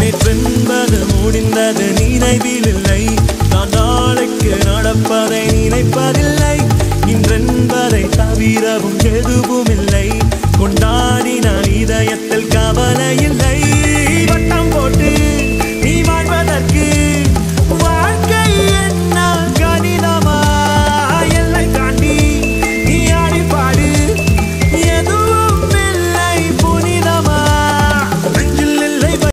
நேற்றென்பது முடிந்தது நினைவில் இல்லை நான் நாளைக்கு நடப்பதை நினைப்பதில்லை. இன்றென்பதை தவிரவும் எதுவும் இல்லை கொண்டாடி இதயத்தில் கவலையில்